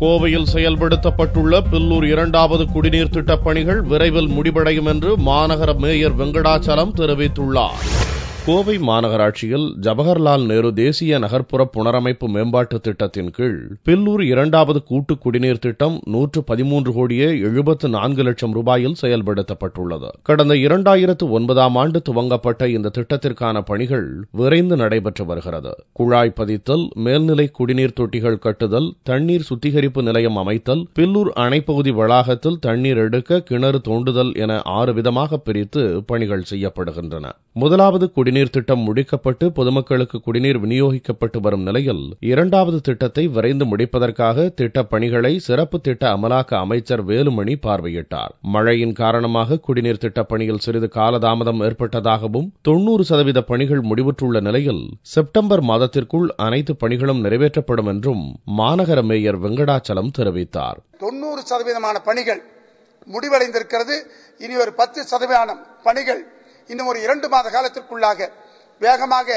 கோவையில் செயல்படுத்தப்பட்டுள்ள பில்லூர் இரண்டாவது குடிநீர் திட்டப் பணிகள் விரைவில் முடிவடையும் என்று மாநகர மேயர் வெங்கடாச்சலம் தெரிவித்துள்ளார். கோவை மாநகராட்சியில் ஜவஹர்லால் நேரு தேசிய நகர்ப்புற புனரமைப்பு மேம்பாட்டு திட்டத்தின் கீழ் பில்லூர் இரண்டாவது கூட்டு குடிநீர் திட்டம் நூற்று பதிமூன்று கோடியே எழுபத்து நான்கு லட்சம் ரூபாயில் செயல்படுத்தப்பட்டுள்ளது. கடந்த இரண்டாயிரத்து ஒன்பதாம் ஆண்டு துவங்கப்பட்ட இந்த திட்டத்திற்கான பணிகள் விரைந்து நடைபெற்று வருகிறது. குழாய் பதித்தல் மேல்நிலை குடிநீர் தொட்டிகள் கட்டுதல் தண்ணீர் சுத்திகரிப்பு நிலையம் அமைத்தல் பில்லூர் அணைப்பகுதி வளாகத்தில் தண்ணீர் எடுக்க கிணறு தோண்டுதல் என ஆறு விதமாக பிரித்து பணிகள் செய்யப்படுகின்றன. முதலாவது குடிநீர் திட்டம் முடிக்கப்பட்டு பொதுமக்களுக்கு குடிநீர் விநியோகிக்கப்பட்டு வரும் நிலையில் இரண்டாவது திட்டத்தை விரைந்து முடிப்பதற்காக திட்டப் பணிகளை சிறப்பு திட்ட அமலாக்க அமைச்சர் வேலுமணி பார்வையிட்டார். மழையின் காரணமாக குடிநீர் திட்டப் பணியில் சிறிது காலதாமதம் ஏற்பட்டதாகவும் தொன்னூறு சதவீத பணிகள் முடிவுற்றுள்ள நிலையில் செப்டம்பர் மாதத்திற்குள் அனைத்து பணிகளும் நிறைவேற்றப்படும் என்றும் மாநகர மேயர் வெங்கடாச்சலம் தெரிவித்தார். தொன்னூறு சதவீதமான பணிகள் முடிவடைந்திருக்கிறது. இனி ஒரு பத்து சதவீதம் பணிகள் இன்னும் ஒரு இரண்டு மாத காலத்திற்குள்ளாக வேகமாக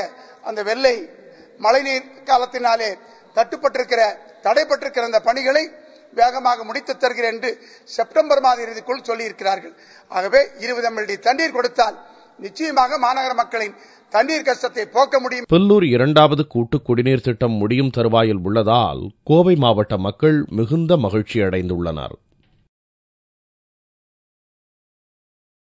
அந்த வெள்ளை மழைநீர் காலத்தினாலே தட்டுப்பட்டிருக்கிற தடைப்பட்டிருக்கிற அந்த பணிகளை வேகமாக முடித்து தருகிறேன் என்று செப்டம்பர் மாத இறுதிக்குள் சொல்லியிருக்கிறார்கள். ஆகவே இருபது எம்எல்டி தண்ணீர் கொடுத்தால் நிச்சயமாக மாநகர மக்களின் தண்ணீர் கஷ்டத்தை போக்க முடியும். பில்லூர் இரண்டாவது கூட்டு குடிநீர் திட்டம் முடியும் தருவாயில் உள்ளதால் கோவை மாவட்ட மக்கள் மிகுந்த மகிழ்ச்சி அடைந்துள்ளனர்